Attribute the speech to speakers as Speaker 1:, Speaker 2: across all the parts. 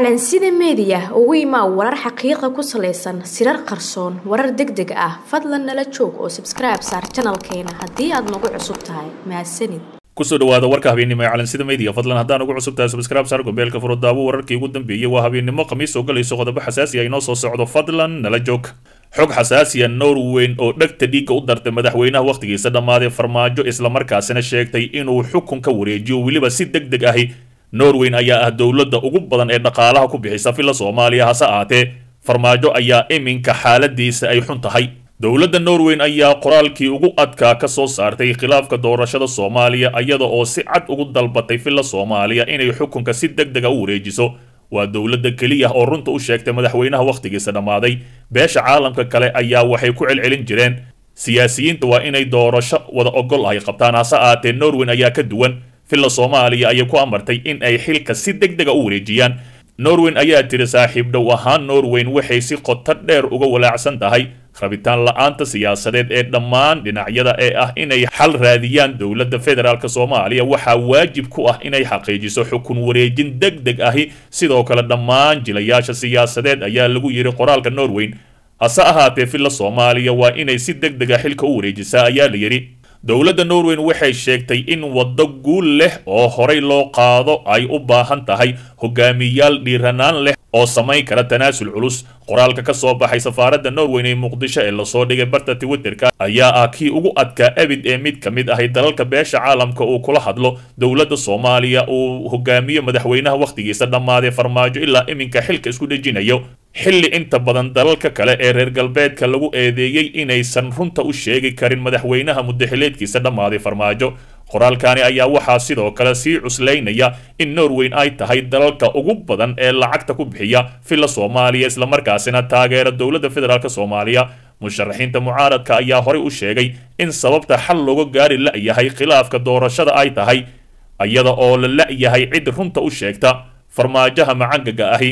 Speaker 1: calansida meediya ugu imaa warar xaqiiqa ku salaysan sirar qarsoon warar deg deg ah fadlan nala joog oo sabskribe saar janalkeena haddii aad nagu cusub tahay. Mahadsanid
Speaker 2: ku soo dhawaada warka habeennimo ee calansida media fadlan haddaan ugu cusub tahay subscribe saar gombeelka furo wararkii ugu dambeeyey waa habeennimo khamiis oo galayso qodobo xasaasi ah inoo soo socdo fadlan nala joog. Xog xasaasiya norweyn oo dhegta dhiigga u dartay madaxweynaha wakhtigiisa dhammaaday farmaajo islamarkaasina sheegtay inuu xukun ka wareejiyo weliba si deg deg ahi norweyn ayaa ah dowladda ugu badan ee dhaqaalaha ku bixisa filla soomaaliya hase ahaatee farmaajo ayaa iminka xaaladiisa ay xun tahay. Dowladda norweyn ayaa qoraalkii ugu adkaa ka soo saartay khilaafka doorashada soomaaliya iyada oo si cad ugu dalbatay filla soomaaliya inay xukunka si deg dega u wareejiso. Waa dowladda keliya oo runta u sheegtay madaxweynaha wakhtigiisa dhammaaday. Beesha caalamka kale ayaa waxay ku celcelin jireen. Siyaasiyiinta waa inay doorasho wada ogol ay qabtaan. Hase ahaatee norweyn ayaa ka duwan filla soomaaliya ayay ku amartay in ay xilka si deg dega u wareejiyaan. Norweyn ayaa tiri saaxiib dhow ahaan norweyn waxay si qoto dheer uga walaacsan tahay rabitaan la'aanta siyaasadeed ee dhammaan dhinacyada ee ah inay xal raadiyaan dowladda federaalk soomaaliya. Waxaa waajib ku ah inay xaqiijiso xukun wareejin deg deg ahi. Sidoo kale dhammaan jilayaasha siyaasadeed ayaa lagu yidhi qoraalka norweyn hase ahaatee filla soomaaliya waa inay si deg dega xilka u wareejisaa? Ayaa la yidhi dowladda norweyn waxay sheegtay in waddo guul leh oo horay loo qaado ay u baahan tahay hogaamiyaal dhiiranaan leh oo samayn kara tanaasul culus. Qoraalka ka soo baxay safaaradda norweyn ee muqdisho ee la soo dhigay barta twitterka ayaa ah kii ugu adkaa abid ee mid ka mid ahay dalalka beesha caalamka uu kula hadlo. Dowladda soomaaliya uu hogaamiyo madaxweynaha wakhtigiisa dhammaaday farmaajo ilaa iminka xilka isku dhejinayo xilli inta badan dalalka kale ee reer galbeedka lagu eedeeyey inaysan runta u sheegi karin madaxweynaha muddaxileedkiisa dhammaaday farmaajo. Qoraalkani ayaa waxaa sidoo kale sii cuslaynaya in norweyn ay tahay dalalka ugu badan ee lacagta ku bixiya filla soomaaliya islamarkaasina taageera dowladda federaalk soomaaliya. Musharaxiinta mucaaradka ayaa horey u sheegay in sababta xal looga gaari la-yahay khilaafka doorashada ay tahay iyada oo la la-yahay cid runta u sheegta farmaajaha macangaga ahi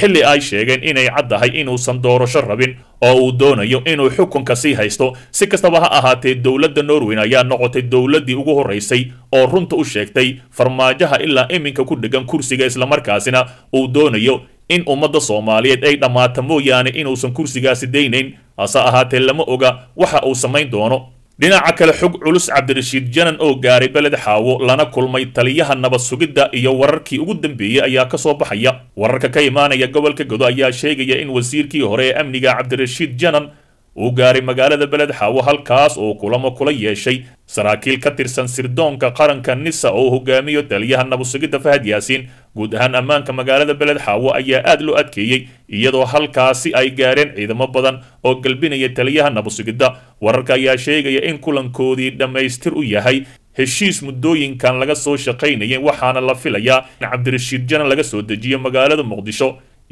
Speaker 2: xilli ay sheegeen inay caddahay inuusan doorasho rabin oo uu doonayo inuu xukunka sii haysto. Si kastaba ha ahaatee dowladda norweyn ayaa noqotay dowladdii ugu horraysay oo runta u sheegtay farmaajaha ilaa iminka ku dhegan kursiga islamarkaasina uu doonayo in ummadda soomaaliyeed ay dhammaata mooyaane inuusan kursigaasi daynayn. Hase ahaatee lama oga waxa uu samayn doono dhinaca kale xog culus cabdirashiid janan oo gaaray beled xaawo lana kulmay taliyaha nabad sugidda iyo wararkii ugu dambeeyey ayaa ka soo baxaya. Wararka ka imaanaya gobolka godo ayaa sheegaya in wasiirkii hore ee amniga cabdirashiid janan uu gaaray magaalada beled xaawo halkaas oo kulamo kula yeeshay. Saraakiil ka tirsan sirdoonka qaranka nisa oo hogaamiyo taliyaha nabad sugidda fahad yaasiin guud ahaan ammaanka magaalada beled xaawo ayaa aad loo adkeeyey iyadoo halkaasi ay gaareen ciidamo badan oo galbinaya taliyaha nabad sugidda wararka ayaa sheegaya in kulankoodii dhammaystir u yahay heshiis muddooyinkan laga soo shaqaynayay waxaana la filayaa in cabdirashiid janan laga soo dejiyo magaalada muqdisho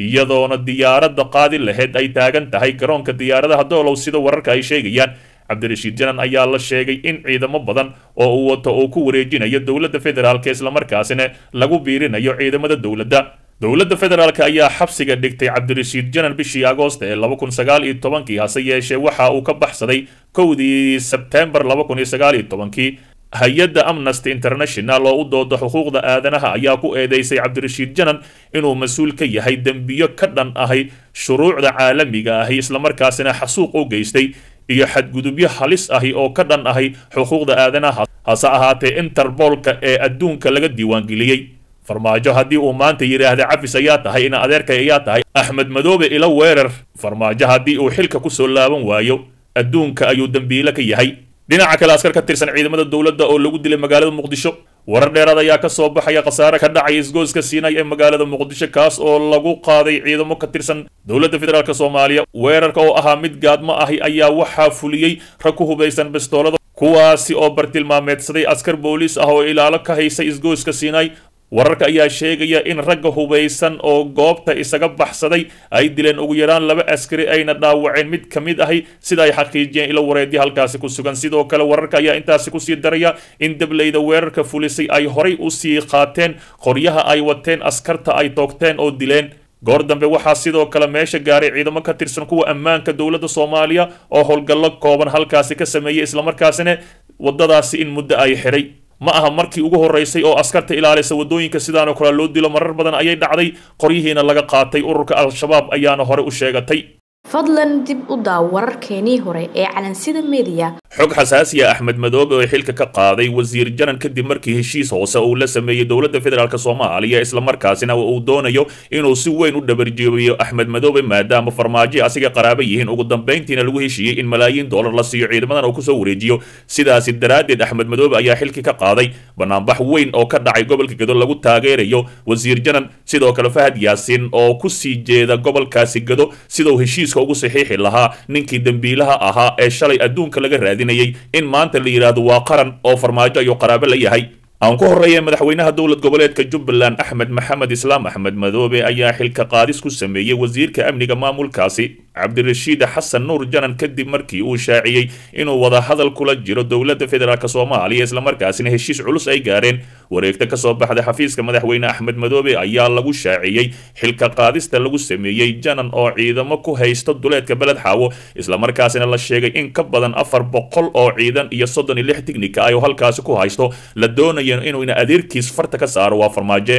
Speaker 2: iyadoona diyaaradda qaadi laheyd ay taagan tahay garoonka diyaaradaha doolow sida wararka ay sheegayaan cabdirashiid janan ayaa la sheegay in ciidamo badan oo uu wato uu ku wareejinayo dowladda federaalk islamarkaasina lagu biirinayo ciidamada dowladda. Dowladda federaalk ayaa xabsiga dhigtay cabdirashiid janan bishii agoosta ee laba kun sagaal iyo tobankii hase yeeshee waxa uu ka baxsaday kowdii sebtembar laba kun iyo sagaal iyo tobankii. Hay'adda amnesty international oo u dooda xuquuqda aadanaha ayaa ku eedeysay cabdirashiid janan inuu mas'uul ka yahay dembiyo ka dhan ahay shuruucda caalamiga ahi islamarkaasina xasuuq u geystay iyo xadgudubyo halis ahi oo ka dhan ahay xuquuqda aadanaha hase ahaatee interboolka ee adduunka laga diiwaangeliyey. Farmaajo haddii uu maanta yidhaahda cafis ayaa tahay in adeerkay ayaa tahay axmed madoobe ila weerar. Farmaajo haddii uu xilka ku soo laaban waayo adduunka ayuu dembiile ka yahay. Dhinaca kale askar ka tirsan ciidamada dowladda oo lagu dilay magaalada muqdisho warar dheeraad ayaa ka soo baxaya khasaare ka dhacay isgooska siinay ee magaalada muqdisho kaas oo lagu qaaday ciidamo ka tirsan dowladda federaalk soomaaliya. Weerarka oo ahaa mid gaadmo ahi ayaa waxaa fuliyey rag ku hubaysan bastoolada kuwaasi oo bartilmaameedsaday askar booliis ah oo ilaalo ka haysay isgooska siinay wararka ayaa sheegaya in ragga hubaysan oo goobta isaga baxsaday ay dileen ugu yaraan laba askari ayna dhaawaceen. Mid ka mid ahi sida ay xaqiijiyeen ilo wareedya halkaasi ku sugan. Sidoo kale wararka ayaa intaasi ku sii daraya in dableyda weerarka fulisay ay horay u sii qaateen. Qoryaha ay wateen askarta ay toogteen oo dileen. Goor dambe waxaa sidoo kale meesha gaaray ciidamo ka tirsan kuwa ammaanka dowladda soomaaliya oo howlgallo kooban halkaasi ka sameeyey islamarkaasina waddadaasi in muddo ay xiray ma aha markii ugu horeysay oo askarta ilaalisa waddooyinka sidaan oo kale loo dilo marar badan ayay dhacday. Qoryihiina laga qaatay ururka al-shabaab ayaana hore u sheegatay.
Speaker 1: Fadlan dib u daaw wararkeenii hore ee calansida mediya
Speaker 2: xog xasaasiya axmed madoobe oo xilka ka qaaday wasiir janan kadib markii heshiis hoose uu la sameeyey dowladda federaalk soomaaliya islamarkaasina uu doonayo inuu si weyn u dhabarjoobiyo axmed madoobe maadaama farmaajo asiga qaraabo yihiin. Ugu dambayntiina lagu heshiiyey in malaayiin dollar la siiyo ciidamadan uu ku soo wareejiyo. Sidaasi daraaddeed axmed madoobe ayaa xilki ka qaaday banaanbax weyn oo ka dhacay gobolka gado lagu taageerayo wasiir janan. Sidoo kale fahad yaasiin oo ku sii jeeda gobolkaasi gado sidau heshiiska ugu saxiixi lahaa. Ninkii dembiilaha ahaa ee shalay adduunka laga raadinayay in maanta la yidhaahdo waa qaran oo farmaajo ayuu qaraabo la yahay. Aan ku horreeyay madaxweynaha dowlad goboleedka jubbaland axmed maxamed islaam axmed madoobe ayaa xilka qaadis ku sameeyey wasiirka amniga maamulkaasi cabdirashiid xasan nuur janan kadib markii uu shaaciyey inuu wada hadal kula jiro dowladda federaalk soomaaliya islamarkaasina heshiis culus ay gaareen. Wareegta ka soo baxday xafiiska madaxweyne axmed madoobe ayaa lagu shaaciyey xilka qaadista lagu sameeyey janan oo ciidamo ku haysto duleedka beled xaawo islamarkaasina la sheegay in ka badan afar boqol oo ciidan iyo soddon iyo lix tignika ay halkaasi ku haysto. La doonaya inuu ina adeerkiis farta ka saaro waa farmaajo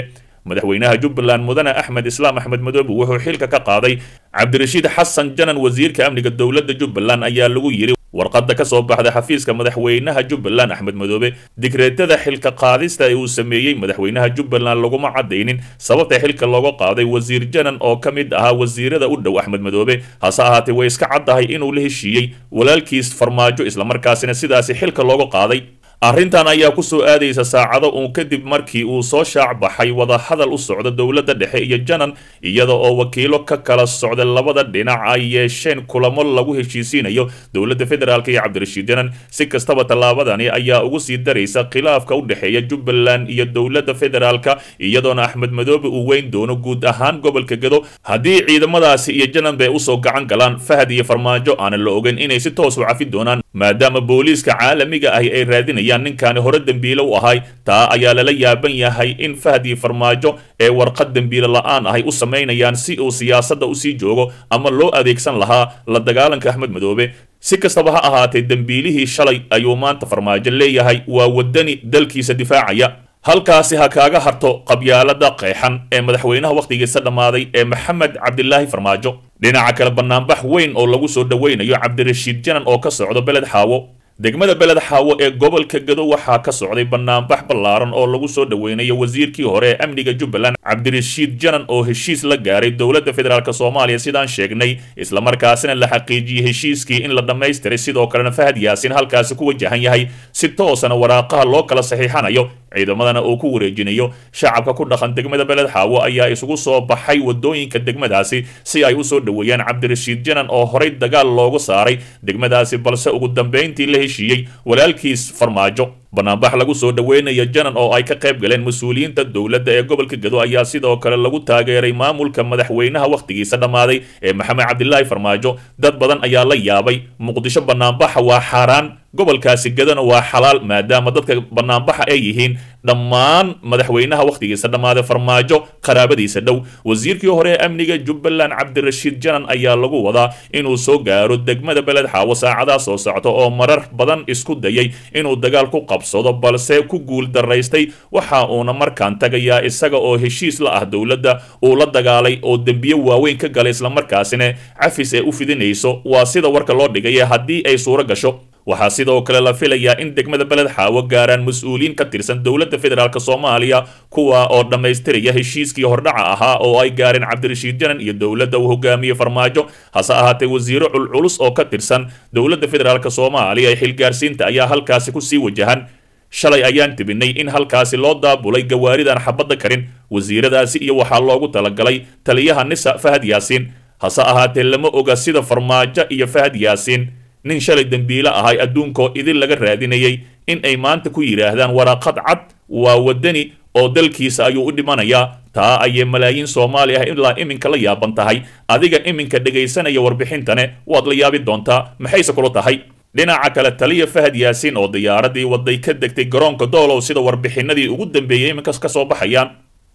Speaker 2: madaxweynaha jubbaland mudane axmed islaam axmed madoobe wuxuu xilka ka qaaday cabdirashiid xasan janan wasiirka amniga dowladda jubbaland ayaa lagu yiri warqadda ka soo baxda xafiiska madaxweynaha jubbaland axmed madoobe digreetada xilka qaadista ee uu sameeyey madaxweynaha jubbaland laguma cadaynin sababta xilka looga qaaday wasiir janan oo ka mid ahaa wasiirada u dhow axmed madoobe. Hase ahaatee way iska caddahay inuu la heshiiyey walaalkiis farmaajo islamarkaasina sidaasi xilka looga qaaday arrintan ayaa ku soo aadaysa saacado uun kadib markii uu soo shaac baxay wada hadal u socda dowladda dhexe iyo janan iyada oo wakiilo ka kala socda labada dhinac ay yeesheen kulamo lagu heshiisiinayo dowladda federaalk iyo cabdirashiid janan. Si kastaba tallaabadani ayaa ugu sii daraysa khilaafka u dhexeeya jubbaland iyo dowladda federaalka iyadoona axmed madoobe uu weyn doono guud ahaan gobolka gado haddii ciidamadaasi iyo janan bay u soo gacan galaan fahad iyo farmaajo aanan la ogeyn inay si toos u cafi doonaan maadaama booliiska caalamiga ahi ay raadinayaan ninkaani hore dembiile u ahay. Taa ayaa lala yaaban yahay in fahad iyo farmaajo ee warqad dembiile la'aan ahay u samaynayaan si uu siyaasadda u sii joogo ama loo adeegsan lahaa la dagaalanka axmed madoobe. Si kastaba ha ahaatee dembiilihii shalay ayuu maanta farmaajo leeyahay waa waddani dalkiisa difaacaya. Halkaasi ha kaaga harto qabyaalada qeexan ee madaxweynaha wakhtigiisa dhammaaday ee maxamed cabdilaahi farmaajo. Dhinaca kale banaanbax weyn oo lagu soo dhoweynayo cabdirashiid janan oo ka socdo beled xaawo degmada beled xaawo ee gobolka gado waxaa ka socday banaanbax ballaaran oo lagu soo dhoweynayo wasiirkii hore ee amniga jubbaland cabdirashiid janan oo heshiis la gaaray dowladda federaalk soomaaliya sidaan sheegnay. Islamarkaasina la xaqiijiyey heshiiskii in la dhammaystiray sidoo kalena fahad yaasiin halkaasi ku wajahan yahay si toosana waraaqaha loo kala saxiixanayo ciidamadana uu ku wareejinayo. Shacabka ku dhaqan degmada beled xaawo ayaa isugu soo baxay waddooyinka degmadaasi si ay u soo dhoweeyaan cabdirashiid janan oo horay dagaal loogu saaray. Degmadaasi balse ugu dambayntii la heshiiyey walaalkiis farmaajo banaanbax lagu soo dhoweynaya janan oo ay ka qayb galeen mas'uuliyiinta dowladda ee gobolka gado ayaa sidoo kale lagu taageeray maamulka madaxweynaha wakhtigiisa dhammaaday ee maxamed cabdilaahi farmaajo. Dad badan ayaa la yaabay muqdisho banaanbaxa waa xaaraan gobolkaasi gadana waa xalaal maadaama dadka banaanbaxa ay yihiin dhammaan madaxweynaha wakhtigiisa dhammaaday farmaajo qaraabadiisa dhow. Wasiirkii hore ee amniga jubbaland cabdirashiid janan ayaa lagu wadaa inuu soo gaaro degmada beled xaawo saacadaha soo socda oo marar badan isku dayay inuu dagaal ku qabsado balse ku guul daraystay waxa uuna markaan tagayaa isaga oo heshiis la ah dowladda uu la dagaalay oo dembiye waaweyn ka galay islamarkaasina cafis ee u fidinayso. Waa sida warka loo dhigaya haddii ay suuro gasho. Waxaa sidoo kale la filayaa in degmada beled xaawo gaaraan mas'uuliyiin ka tirsan dowladda federaalk soomaaliya kuwa oo dhammaystiraya heshiiskii hordhaca ahaa oo ay gaareen cabdirashiid janan iyo dowladda uu hogaamiyey farmaajo hase ahaatee wasiiro culculus oo ka tirsan dowladda federaalk soomaaliya ee xilgaarsiinta ayaa halkaasi ku sii wajahan shalay ayaan tibinay in halkaasi loo daabulay gawaaridan xabadda karin wasiiradaasi iyo waxaa loogu talagalay taliyaha nisa fahad yaasiin hase ahaatee lama oga sida farmaajo iyo fahad yaasiin nin shalay dembiile ahay adduunkoo idin laga raadinayay in ay maanta ku yidhaahdaan waraaqad cad waa waddani oo dalkiisa ayuu u dhimanayaa taa ayay malaayiin soomaali ah ilaa iminka la yaaban tahay. Adiga iminka dhegaysanaya warbixintane waad la yaabi doontaa. Maxayse kula tahay dhinaca kale taliya fahad yaasiin oo diyaaradii waday ka degtay garoonka doolow sida warbixinadii ugu dambeeyey iminkas ka soo baxayaan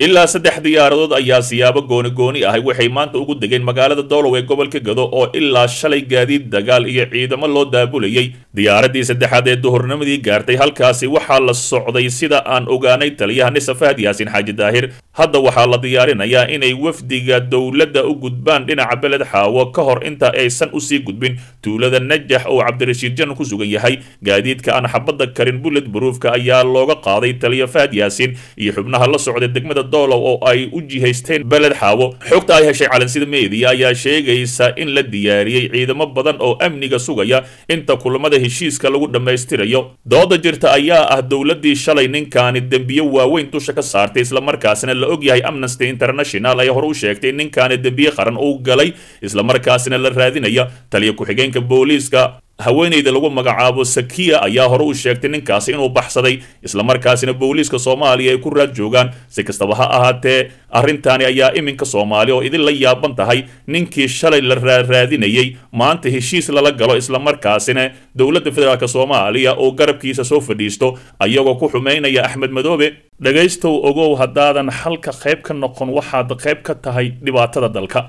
Speaker 2: ilaa saddex diyaaradood ayaa siyaabo gooni gooni ahay waxay maanta ugu degeen magaalada doolow ee gobolka gado oo ilaa shalay gaadiid dagaal iyo ciidamo loo daabulayay. Diyaaradii saddexaad ee duhurnimadii gaartay halkaasi waxaa la socday sida aan ogaanay taliyaha nisa fahad yaasin xaaji daahir. Hadda waxaa la diyaarinayaa inay wafdiga dowladda u gudbaan dhinaca beled xaawo ka hor inta aysan u sii gudbin. Tuulada najax oo cabdirashiid janan ku sugan yahay. Gaadiidka aan xabadda karin bullet baruufka ayaa looga qaaday taliya fahad yaasin iyo xubnaha la socda degmada doolow oo ay u jihaysteen beled xaawo xogta ay heshay calansida meediya ayaa sheegaysa in la diyaariyey ciidamo badan oo amniga sugaya inta kulamada heshiiska lagu dhammaystirayo. Dooda jirta ayaa ah dowladii shalay ninkaani dembiye waaweyn dusha ka saartay islamarkaasina la ogyahay amnesty international ay hore u sheegtay in ninkaani dembiye qaran uu galay islamarkaasina la raadinaya taliya ku-xigeenka booliiska haweenayda lagu magacaabo sakiya ayaa hore u sheegtay ninkaasi inuu baxsaday islamarkaasina booliiska soomaaliya ay ku raad joogaan. Si kastaba ha ahaatee arrintaani ayaa iminka soomaaliya oo idin la yaaban tahay. Ninkii shalay la raaraadinayey maanta heshiis lala galo islamarkaasina dowladda federaalk soomaaliya oo garabkiisa soo fadhiisto ayagoo ku xumaynaya axmed madoobe. Dhegaystow ogow haddaadan halka qayb ka noqon waxaad qayb ka tahay dhibaatada dalka